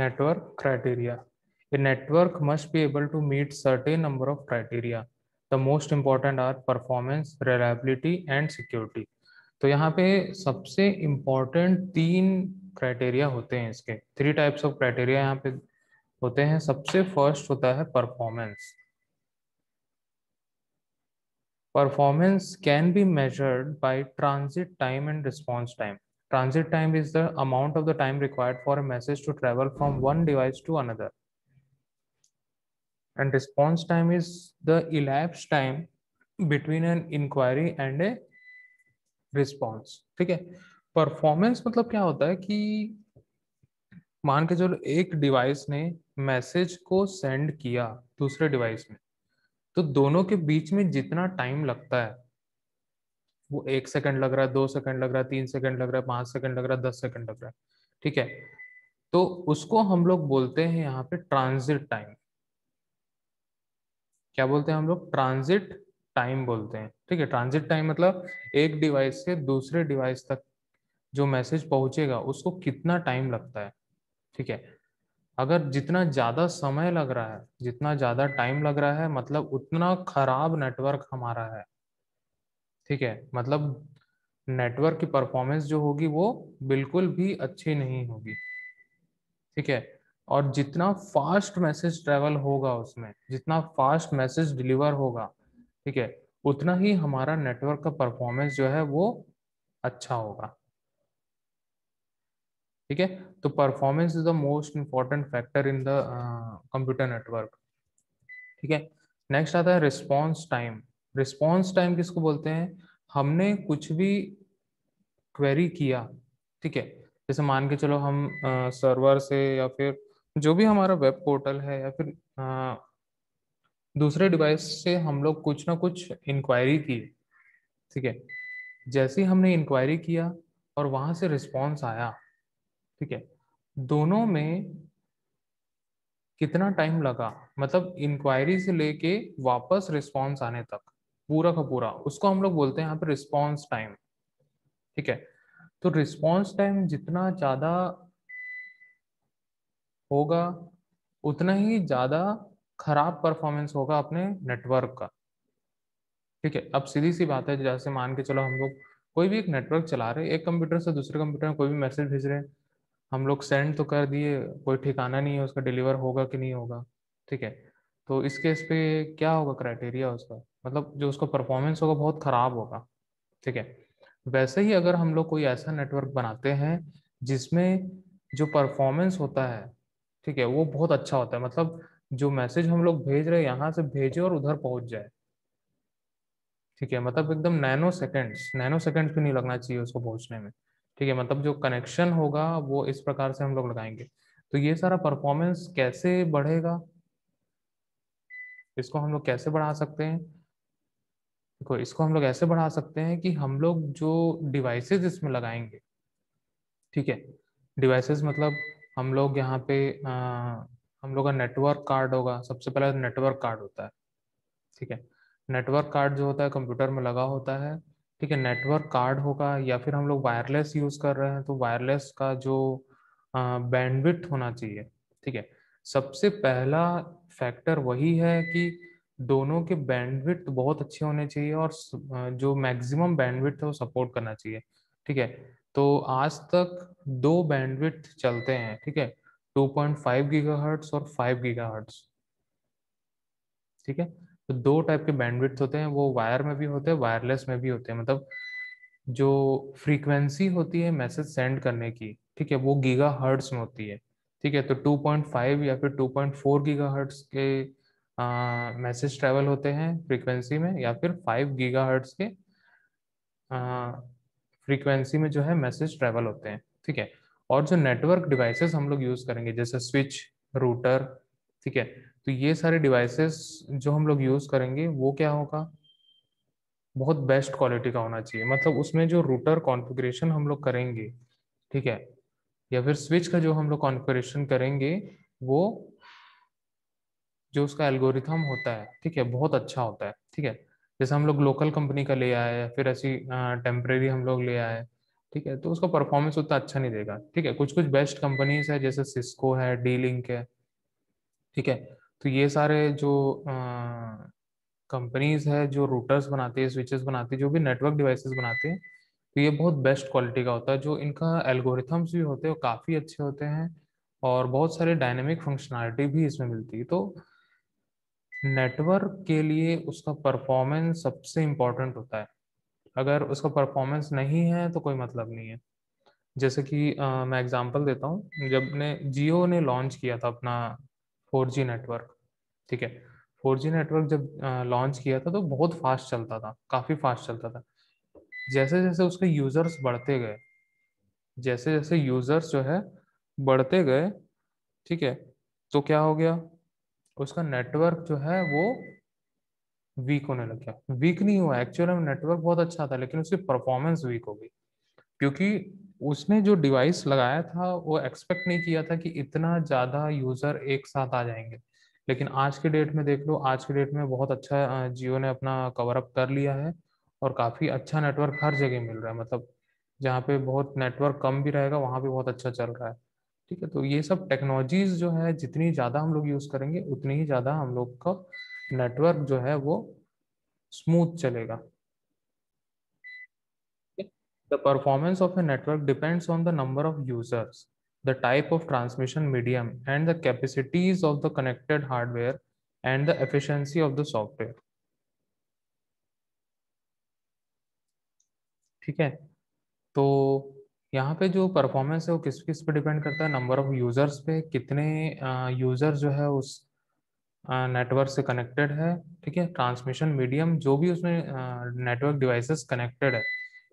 network criteria a network must be able to meet certain number of criteria the most important are performance reliability and security तो यहाँ पे सबसे important तीन criteria होते हैं इसके थ्री टाइप्स ऑफ़ क्राइटेरिया यहाँ पे होते हैं सबसे फ़र्स्ट होता है performance performance can be measured by transit time and response time Transit time is the amount of the time required for a message to travel from one device to another. And response time is the elapsed time between an inquiry and a response. ठीक है performance मतलब क्या होता है कि मान के चलो एक डिवाइस ने मैसेज को सेंड किया दूसरे डिवाइस में तो दोनों के बीच में जितना टाइम लगता है वो एक सेकंड लग रहा है, दो सेकंड लग रहा है, तीन सेकंड लग रहा है, पाँच सेकंड लग रहा है, दस सेकंड लग रहा है, ठीक है? तो उसको हम लोग बोलते हैं यहाँ पे ट्रांजिट टाइम क्या बोलते हैं हम लोग? ट्रांजिट टाइम बोलते हैं, ठीक है? ट्रांजिट टाइम मतलब एक डिवाइस से दूसरे डिवाइस तक जो मैसेज पहुंचेगा, उसको कितना टाइम लगता है, ठीक है? अगर जितना ज़्यादा समय लग रहा है, जितना ज़्यादा टाइम लग रहा है मतलब उतना खराब नेटवर्क हमारा है। ठीक है? मतलब नेटवर्क की परफॉर्मेंस जो होगी वो बिल्कुल भी अच्छी नहीं होगी। ठीक है? और जितना फास्ट मैसेज ट्रेवल होगा उसमें, जितना फास्ट मैसेज डिलीवर होगा, ठीक है, उतना ही हमारा नेटवर्क का परफॉर्मेंस जो है वो अच्छा होगा। ठीक है? तो performance is the most important factor in the computer network ठीक है? नेक्स्ट आता है रिस्पॉन्स टाइम रिस्पॉन्स टाइम किसको बोलते हैं? हमने कुछ भी क्वेरी किया ठीक है? जैसे मान के चलो हम सर्वर से या फिर जो भी हमारा वेब पोर्टल है या फिर आ, दूसरे डिवाइस से हम लोग कुछ ना कुछ इंक्वायरी किए ठीक है? जैसे ही हमने इंक्वायरी किया और वहाँ से रिस्पॉन्स आया ठीक है? दोनों में कितना टाइम लगा? मतलब इंक्वायरी से लेके वापस रिस्पॉन्स आने तक। पूरा का पूरा। उसको हम लोग बोलते हैं यहाँ पे रिस्पॉन्स टाइम ठीक है? तो रिस्पॉन्स टाइम जितना ज़्यादा होगा, उतना ही ज़्यादा खराब परफॉर्मेंस होगा अपने नेटवर्क का। ठीक है? अब सीधी सी बात है, जैसे मान के चलो हम लोग कोई भी एक नेटवर्क चला रहे एक कंप्यूटर से दूसरे कंप्यूटर में कोई भी मैसेज भेज रहे हैं, हम लोग सेंड तो कर दिए, कोई ठिकाना नहीं है उसका डिलीवर होगा कि नहीं होगा। ठीक है? तो इस केस पे क्या होगा क्राइटेरिया उसका? मतलब जो उसका परफॉर्मेंस होगा बहुत खराब होगा, ठीक है? वैसे ही अगर हम लोग कोई ऐसा नेटवर्क बनाते हैं जिसमें जो परफॉर्मेंस होता है, ठीक है, वो बहुत अच्छा होता है। मतलब जो मैसेज हम लोग भेज रहे हैं, यहाँ से भेजे और उधर पहुँच जाए, ठीक है? मतलब एकदम नैनो सेकेंड्स नैनो सेकेंड्स भी नहीं लगना चाहिए उसको पहुँचने में, ठीक है? मतलब जो कनेक्शन होगा, वो इस प्रकार से हम लोग लगाएँगे। तो ये सारा परफॉर्मेंस कैसे बढ़ेगा? इसको हम लोग कैसे बढ़ा सकते हैं? देखो इसको हम लोग ऐसे बढ़ा सकते हैं कि हम लोग जो डिवाइसेस इसमें लगाएँगे ठीक है? डिवाइसेस मतलब हम लोग यहाँ पे आ, हम लोग का नेटवर्क कार्ड होगा। सबसे पहले नेटवर्क कार्ड होता है ठीक है? नेटवर्क कार्ड जो होता है कंप्यूटर में लगा होता है ठीक है? नेटवर्क कार्ड होगा या फिर हम लोग वायरलेस यूज़ कर रहे हैं तो वायरलेस का जो बैंडविथ होना चाहिए ठीक है? सबसे पहला फैक्टर वही है कि दोनों के बैंडविथ बहुत अच्छे होने चाहिए और जो मैक्सिमम बैंडविथ है वो सपोर्ट करना चाहिए, ठीक है? तो आज तक दो बैंडविथ चलते हैं, ठीक है? 2.5 गीगाहर्ट्ज और 5 गीगाहर्ट्ज ठीक है? तो दो टाइप के बैंडविथ होते हैं, वो वायर में भी होते हैं वायरलेस में भी होते हैं मतलब जो फ्रीक्वेंसी होती है मैसेज सेंड करने की, ठीक है? वो गीगा में होती है। ठीक है तो 2.5 या फिर 2.4 गीगाहर्ट्ज के मैसेज ट्रेवल होते हैं फ्रीक्वेंसी में या फिर 5 गीगाहर्ट्ज के फ्रीक्वेंसी में जो है मैसेज ट्रेवल होते हैं, ठीक है? और जो नेटवर्क डिवाइसेस हम लोग यूज़ करेंगे, जैसे स्विच रूटर ठीक है? तो ये सारे डिवाइसेस जो हम लोग यूज़ करेंगे, वो क्या होगा? बहुत बेस्ट क्वालिटी का होना चाहिए। मतलब उसमें जो रूटर कॉन्फ़िगरेशन हम लोग करेंगे, ठीक है? या फिर स्विच का जो हम लोग कॉन्फ़िगरेशन करेंगे, वो जो उसका एल्गोरिथम होता है, ठीक है, बहुत अच्छा होता है, ठीक है। जैसे हम लोग लोकल कंपनी का ले आए फिर ऐसी टेम्परेरी हम लोग ले आए, ठीक है तो उसका परफॉर्मेंस उतना अच्छा नहीं देगा, ठीक है। कुछ कुछ बेस्ट कंपनीज़ है, जैसे सिस्को है डी लिंक है, ठीक है। तो ये सारे जो कंपनीज़ है, जो रूटर्स बनाते हैं स्विचेस बनाती है, जो भी नेटवर्क डिवाइसेस बनाते हैं तो ये बहुत बेस्ट क्वालिटी का होता है जो इनका एल्गोरिथम्स भी होते हैं वो काफ़ी अच्छे होते हैं और बहुत सारे डायनेमिक फंक्शनैलिटी भी इसमें मिलती है। तो नेटवर्क के लिए उसका परफॉर्मेंस सबसे इम्पोर्टेंट होता है। अगर उसका परफॉर्मेंस नहीं है तो कोई मतलब नहीं है। जैसे कि आ, मैं एग्जांपल देता हूँ। जब ने जियो ने लॉन्च किया था अपना 4G नेटवर्क ठीक है? 4G नेटवर्क जब लॉन्च किया था तो बहुत फास्ट चलता था काफ़ी फास्ट चलता था। जैसे जैसे उसके यूज़र्स बढ़ते गए जैसे जैसे यूज़र्स जो है बढ़ते गए, ठीक है तो क्या हो गया? उसका नेटवर्क जो है वो वीक होने लग गया। वीक नहीं हुआ एक्चुअली नेटवर्क बहुत अच्छा था, लेकिन उसकी परफॉर्मेंस वीक हो गई। क्योंकि उसने जो डिवाइस लगाया था, वो एक्सपेक्ट नहीं किया था कि इतना ज़्यादा यूज़र एक साथ आ जाएँगे। लेकिन आज के डेट में देख लो, आज के डेट में बहुत अच्छा जियो ने अपना कवर अप कर लिया है। और काफ़ी अच्छा नेटवर्क हर जगह मिल रहा है। मतलब जहाँ पे बहुत नेटवर्क कम भी रहेगा, वहाँ भी बहुत अच्छा चल रहा है। ठीक है तो ये सब टेक्नोलॉजीज़ जो है, जितनी ज़्यादा हम लोग यूज़ करेंगे, उतनी ही ज़्यादा हम लोग का नेटवर्क जो है वो स्मूथ चलेगा। The performance of a network depends on the number of users the type of transmission medium and the capacities of the connected hardware and the efficiency of the software ठीक है? तो यहाँ पे जो परफॉर्मेंस है वो किस किस पे डिपेंड करता है? नंबर ऑफ़ यूज़र्स पे कितने यूज़र जो है उस नेटवर्क से कनेक्टेड है, ठीक है? ट्रांसमिशन मीडियम जो भी उसमें नेटवर्क डिवाइसेस कनेक्टेड है,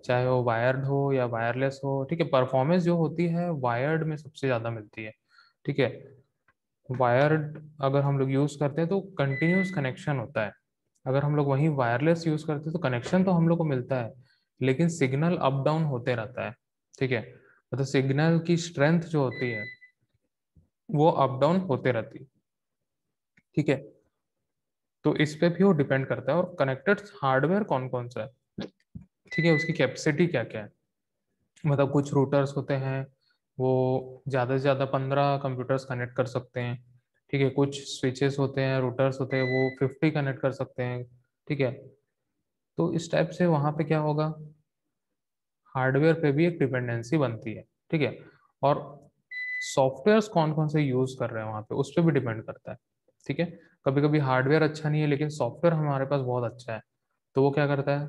चाहे वो वायर्ड हो या वायरलेस हो, ठीक है? परफॉर्मेंस जो होती है वायर्ड में सबसे ज़्यादा मिलती है, ठीक है? वायर्ड अगर हम लोग यूज़ करते हैं तो कंटिन्यूस कनेक्शन होता है। अगर हम लोग वहीं वायरलेस यूज़ करते हैं तो कनेक्शन तो हम लोग को मिलता है। लेकिन सिग्नल अप डाउन होते रहता है, ठीक है? मतलब सिग्नल की स्ट्रेंथ जो होती है, वो अप डाउन होते रहती है, ठीक है? तो इस पे भी वो डिपेंड करता है और कनेक्टेड हार्डवेयर कौन कौन सा है, ठीक है? उसकी कैपेसिटी क्या क्या है? मतलब कुछ रूटर्स होते हैं, वो ज़्यादा से ज़्यादा पंद्रह कंप्यूटर्स कनेक्ट कर सकते हैं, ठीक है? कुछ स्विचेस होते हैं रूटर्स होते हैं, वो फिफ्टी कनेक्ट कर सकते हैं, ठीक है? तो इस टाइप से वहाँ पे क्या होगा? हार्डवेयर पे भी एक डिपेंडेंसी बनती है, ठीक है? और सॉफ्टवेयर कौन कौन से यूज़ कर रहे हैं वहाँ पे, उस पर भी डिपेंड करता है, ठीक है? कभी कभी हार्डवेयर अच्छा नहीं है, लेकिन सॉफ्टवेयर हमारे पास बहुत अच्छा है तो वो क्या करता है?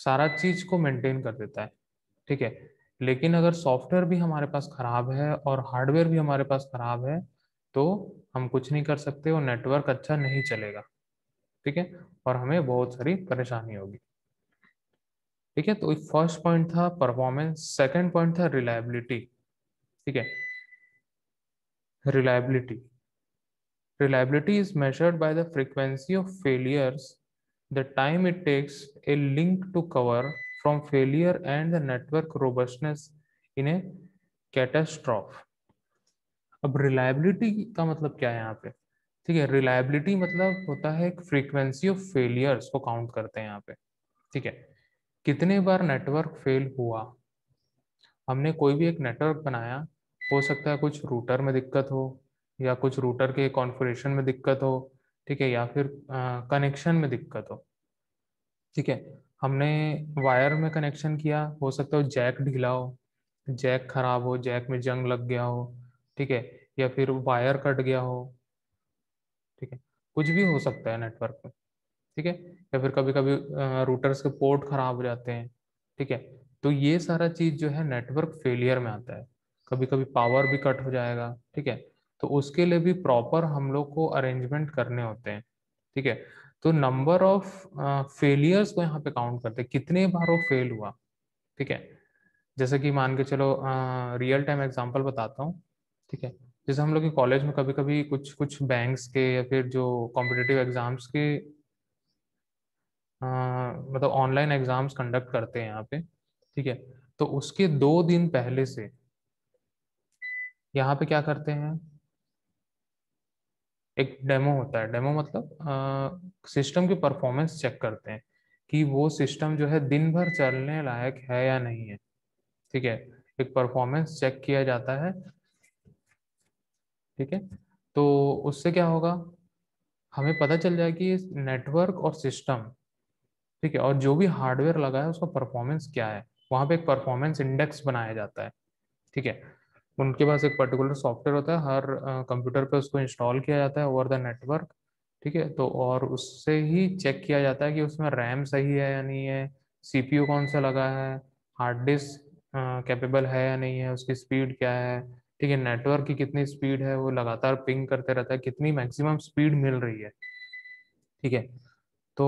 सारा चीज़ को मेंटेन कर देता है, ठीक है? लेकिन अगर सॉफ्टवेयर भी हमारे पास खराब है और हार्डवेयर भी हमारे पास खराब है तो हम कुछ नहीं कर सकते और नेटवर्क अच्छा नहीं चलेगा। ठीक है? और हमें बहुत सारी परेशानी होगी। ठीक है? तो फ़र्स्ट पॉइंट था परफॉर्मेंस सेकंड पॉइंट था रिलायबिलिटी ठीक है? Reliability reliability is measured by the frequency of failures the time it takes a link to cover from failure and the network robustness in a catastrophe अब reliability का मतलब क्या है यहाँ पे? ठीक है रिलायबिलिटी मतलब होता है फ्रीक्वेंसी ऑफ़ फेलियर्स को काउंट करते हैं यहाँ पे, ठीक है। कितने बार नेटवर्क फेल हुआ? हमने कोई भी एक नेटवर्क बनाया, हो सकता है कुछ रूटर में दिक्कत हो, या कुछ रूटर के कॉन्फ़िगरेशन में दिक्कत हो, ठीक है, या फिर कनेक्शन में दिक्कत हो, ठीक है। हमने वायर में कनेक्शन किया, हो सकता है जैक ढीला हो जैक खराब हो जैक में जंग लग गया हो, ठीक है, या फिर वायर कट गया हो ठीक है? कुछ भी हो सकता है नेटवर्क में, ठीक है? या फिर कभी कभी रूटर्स के पोर्ट खराब हो जाते हैं, ठीक है? तो ये सारा चीज़ जो है नेटवर्क फेलियर में आता है। कभी कभी पावर भी कट हो जाएगा, ठीक है? तो उसके लिए भी प्रॉपर हम लोग को अरेंजमेंट करने होते हैं, ठीक है? तो नंबर ऑफ़ फेलियर्स को यहाँ पे काउंट करते हैं। कितने बार वो फेल हुआ, ठीक है? जैसे कि मान के चलो रियल टाइम एग्जांपल बताता हूँ, ठीक है? जैसे हम लोग के कॉलेज में कभी कभी कुछ कुछ बैंक्स के या फिर जो कॉम्पिटेटिव एग्ज़ाम्स के आ, मतलब ऑनलाइन एग्ज़ाम्स कंडक्ट करते हैं यहाँ पे ठीक है? तो उसके दो दिन पहले से यहाँ पे क्या करते हैं? एक डेमो होता है। डेमो मतलब सिस्टम की परफॉर्मेंस चेक करते हैं कि वो सिस्टम जो है दिन भर चलने लायक है या नहीं है ठीक है? एक परफॉर्मेंस चेक किया जाता है ठीक है? तो उससे क्या होगा? हमें पता चल जाए कि नेटवर्क और सिस्टम ठीक है? और जो भी हार्डवेयर लगा है, उसका परफॉर्मेंस क्या है? वहाँ पे एक परफॉर्मेंस इंडेक्स बनाया जाता है, ठीक है? उनके पास एक पर्टिकुलर सॉफ्टवेयर होता है, हर कंप्यूटर पे उसको इंस्टॉल किया जाता है ओवर द नेटवर्क ठीक है? तो और उससे ही चेक किया जाता है कि उसमें रैम सही है या नहीं है सीपीयू कौन सा लगा है हार्ड डिस्क कैपेबल है या नहीं है, उसकी स्पीड क्या है ठीक है नेटवर्क की कितनी स्पीड है, वो लगातार पिंग करते रहता है, कितनी मैक्सिमम स्पीड मिल रही है, ठीक है? तो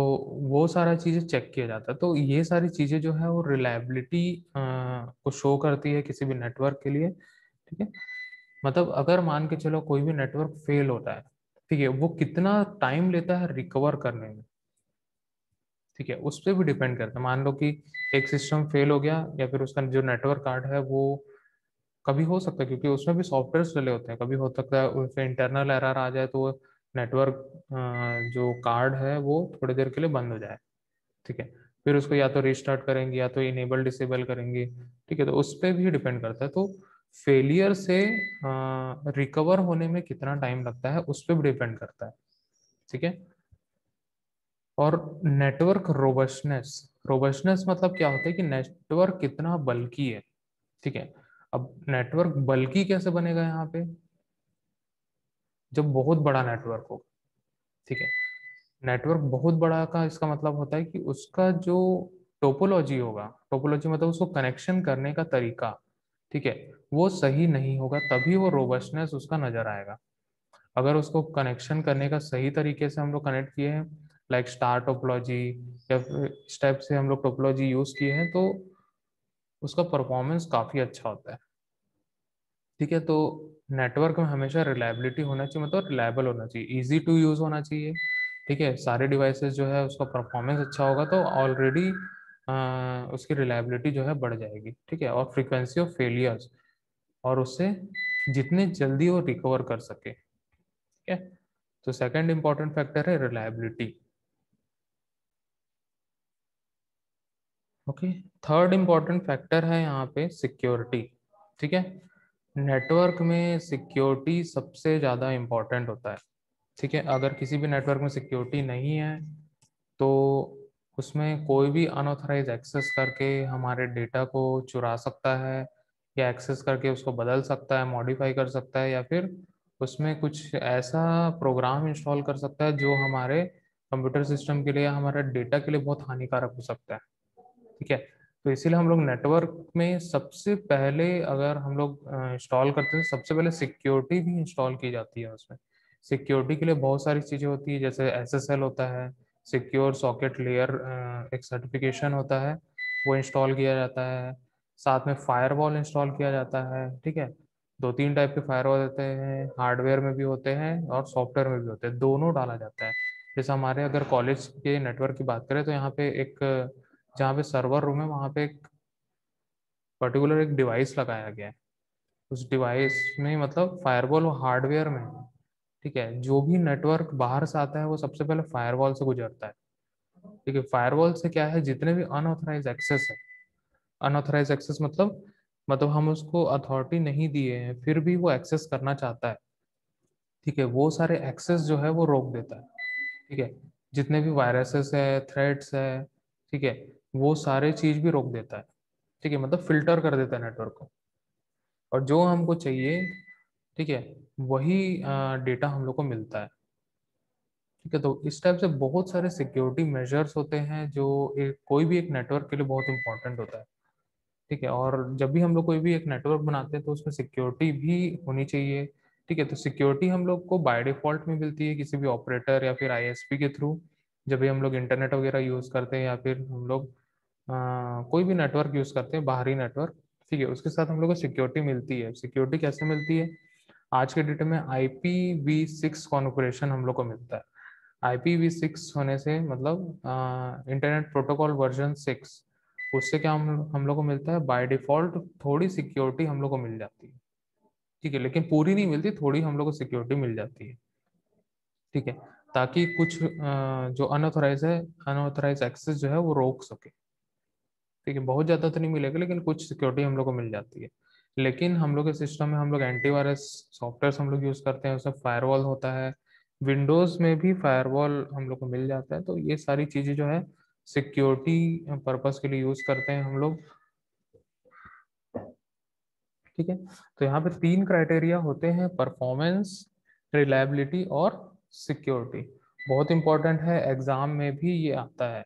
वो सारा चीज़ें चेक किया जाता है। तो ये सारी चीज़ें जो है, वो रिलायबिलिटी को शो करती है किसी भी नेटवर्क के लिए, ठीक है? मतलब अगर मान के चलो कोई भी नेटवर्क फेल होता है, ठीक है, वो कितना टाइम लेता है रिकवर करने में, ठीक है? उस पर भी डिपेंड करता है। मान लो कि एक सिस्टम फेल हो गया, या फिर उसका जो नेटवर्क कार्ड है, वो कभी हो सकता है, क्योंकि उसमें भी सॉफ्टवेयर डले होते हैं। कभी हो सकता है उसमें इंटरनल एरर आ जाए तो नेटवर्क जो कार्ड है वो थोड़ी देर के लिए बंद हो जाए। ठीक है? फिर उसको या तो रिस्टार्ट करेंगे या तो इनेबल डिसेबल करेंगे। ठीक है? तो उस पर भी डिपेंड करता है। तो फेलियर से रिकवर होने में कितना टाइम लगता है, उस पर भी डिपेंड करता है। ठीक है? और नेटवर्क रोबस्टनेस रोबस्टनेस मतलब क्या होता है कि नेटवर्क कितना बल्कि है। ठीक है? अब नेटवर्क बल्कि कैसे बनेगा यहाँ पे? जब बहुत बड़ा नेटवर्क होगा, ठीक है? नेटवर्क बहुत बड़ा का इसका मतलब होता है कि उसका जो टोपोलॉजी होगा टोपोलॉजी मतलब उसको कनेक्शन करने का तरीका, ठीक है? वो सही नहीं होगा, तभी वो रोबस्टनेस उसका नज़र आएगा। अगर उसको कनेक्शन करने का सही तरीके से हम लोग कनेक्ट किए हैं लाइक स्टार टोपोलॉजी या स्टेप से हम लोग टोपोलॉजी यूज़ किए हैं तो उसका परफॉर्मेंस काफ़ी अच्छा होता है। ठीक है तो नेटवर्क में हमेशा रिलायबिलिटी होना चाहिए मतलब रिलायबल होना चाहिए इजी टू यूज़ होना चाहिए। ठीक है, सारे डिवाइसेस जो है उसका परफॉर्मेंस अच्छा होगा तो ऑलरेडी उसकी रिलायबिलिटी जो है बढ़ जाएगी। ठीक है, और फ्रीक्वेंसी ऑफ़ फेलियर्स और उससे जितने जल्दी वो रिकवर कर सके। ठीक है तो सेकंड इंपॉर्टेंट फैक्टर है reliability okay third important factor है यहाँ पे सिक्योरिटी ठीक है? नेटवर्क में सिक्योरिटी सबसे ज़्यादा इम्पोर्टेंट होता है, ठीक है? अगर किसी भी नेटवर्क में सिक्योरिटी नहीं है तो उसमें कोई भी अनऑथराइज एक्सेस करके हमारे डेटा को चुरा सकता है या एक्सेस करके उसको बदल सकता है मॉडिफाई कर सकता है या फिर उसमें कुछ ऐसा प्रोग्राम इंस्टॉल कर सकता है जो हमारे कंप्यूटर सिस्टम के लिए, हमारे डेटा के लिए बहुत हानिकारक हो सकता है। ठीक है? तो इसीलिए हम लोग नेटवर्क में सबसे पहले अगर हम लोग इंस्टॉल करते हैं सबसे पहले सिक्योरिटी भी इंस्टॉल की जाती है उसमें। सिक्योरिटी के लिए बहुत सारी चीज़ें होती है, जैसे एसएसएल होता है सिक्योर सॉकेट लेयर एक सर्टिफिकेशन होता है, वो इंस्टॉल किया जाता है। साथ में फायरवॉल इंस्टॉल किया जाता है, ठीक है? दो तीन टाइप के फायरवॉल होते हैं हार्डवेयर में भी होते हैं और सॉफ्टवेयर में भी होते हैं, दोनों डाला जाता है। जैसे हमारे अगर कॉलेज के नेटवर्क की बात करें तो यहाँ पे एक जहाँ पे सर्वर रूम है, वहाँ पे एक पर्टिकुलर एक डिवाइस लगाया गया है। उस डिवाइस में मतलब फायरवॉल हार्डवेयर में, ठीक है, जो भी नेटवर्क बाहर से आता है, वो सबसे पहले फायरवॉल से गुजरता है। ठीक है फायरवॉल से क्या है, जितने भी अनऑथराइज एक्सेस है अनऑथराइज एक्सेस मतलब मतलब हम उसको अथॉरिटी नहीं दिए हैं, फिर भी वो एक्सेस करना चाहता है। ठीक है, वो सारे एक्सेस जो है, वो रोक देता है। ठीक है, जितने भी वायरसेस है थ्रेड्स है, ठीक है वो सारे चीज़ भी रोक देता है। ठीक है मतलब फ़िल्टर कर देता है नेटवर्क को। और जो हमको चाहिए, ठीक है, वही डेटा हम लोग को मिलता है। ठीक है तो इस टाइप से बहुत सारे सिक्योरिटी मेजर्स होते हैं जो एक कोई भी एक नेटवर्क के लिए बहुत इंपॉर्टेंट होता है। ठीक है, और जब भी हम लोग कोई भी एक नेटवर्क बनाते हैं तो उसमें सिक्योरिटी भी होनी चाहिए। ठीक है तो सिक्योरिटी हम लोग को बाय डिफ़ॉल्ट में मिलती है किसी भी ऑपरेटर या फिर आईएसपी के थ्रू जब भी हम लोग इंटरनेट वगैरह यूज़ करते हैं या फिर हम लोग कोई भी नेटवर्क यूज़ करते हैं, बाहरी नेटवर्क ठीक है, उसके साथ हम लोग को सिक्योरिटी मिलती है। सिक्योरिटी कैसे मिलती है? आज के डेट में I P V six configuration हम लोग को मिलता है। आई पी वी सिक्स होने से मतलब इंटरनेट प्रोटोकॉल वर्जन सिक्स उससे क्या हम हम लोग को मिलता है? बाय डिफ़ॉल्ट थोड़ी सिक्योरिटी हम लोग को मिल जाती है। ठीक है, लेकिन पूरी नहीं मिलती, थोड़ी हम लोग को सिक्योरिटी मिल जाती है। ठीक है ताकि कुछ जो अनऑथराइज है अनऑथराइज एक्सेस जो है, वो रोक सके। ठीक है, बहुत ज़्यादा तो नहीं मिलेगा, लेकिन कुछ सिक्योरिटी हम लोग को मिल जाती है। लेकिन हम लोग के सिस्टम में हम लोग एंटीवायरस सॉफ्टवेयर हम लोग यूज़ करते हैं, उसमें फायरवॉल होता है। विंडोज़ में भी फायरवॉल हम लोग को मिल जाता है तो ये सारी चीज़ें जो है सिक्योरिटी पर्पस के लिए यूज़ करते हैं हम लोग। ठीक है तो यहाँ पे तीन क्राइटेरिया होते हैं परफॉर्मेंस रिलायबिलिटी और सिक्योरिटी बहुत इंपॉर्टेंट है एग्ज़ाम में भी ये आता है।